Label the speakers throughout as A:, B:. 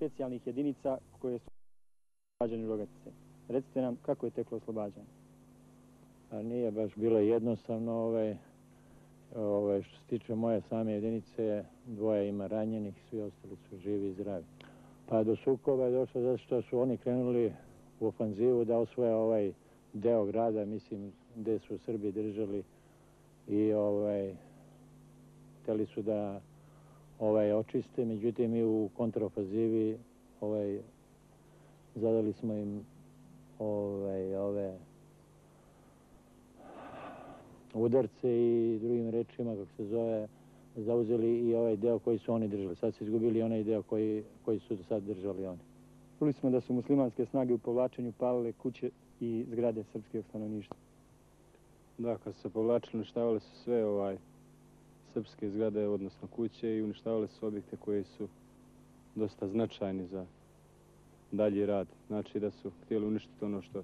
A: specijalnih jedinica koje su oslobađane rogatice. Recite nam kako je teklo oslobađanje.
B: A nije baš bilo jednostavno. Ovaj, ovaj, što se tiče moje same jedinice, dvoje ima ranjenih, svi ostali su živi i zdravi. Pa do sukova je došlo zato što su oni krenuli u ofanzivu da osvoje ovaj deo grada, mislim, gde su Srbi držali i ovaj, hteli su da ovaj, očiste, međutim i u kontraofazivi ovaj, zadali smo im ovaj, ove udarce i drugim rečima, kako se zove, zauzeli i ovaj deo koji su oni držali. Sad su izgubili onaj deo koji, koji su do sad držali oni.
A: Čuli smo da su muslimanske snage u povlačenju palile kuće i zgrade srpskog stanovništva.
C: Da, kad su se povlačili, uništavali su sve ovaj srpske zgrade, odnosno kuće i uništavale su objekte koji su dosta značajni za dalji rad. Znači da su htjeli uništiti ono što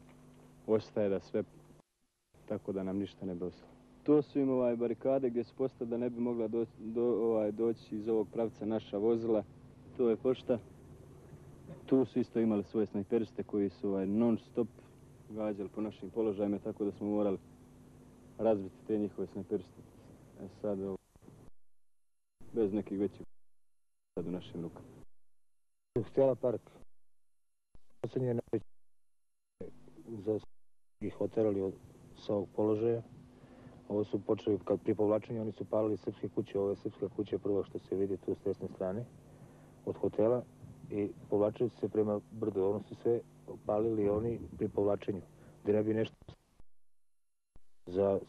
C: ostaje da sve tako da nam ništa ne bi ostalo. To su im ovaj barikade gdje su postali da ne bi mogla do, do, ovaj, doći iz ovog pravca naša vozila. To je pošta. Tu su isto imali svoje snajperiste koji su ovaj, non stop gađali po našim položajima, tako da smo morali razbiti te njihove snajperiste. E sad, ovo, bez nekih većih sad u našim rukama.
D: Htjela park. Posljednje najveće za ih oterali od, sa ovog položaja. Ovo su počeli, kad pri povlačenju, oni su palili srpske kuće. Ovo je srpska kuća prvo što se vidi tu s desne strane od hotela i povlačili su se prema brdu. Ono su sve palili oni pri povlačenju. Gdje ne bi nešto za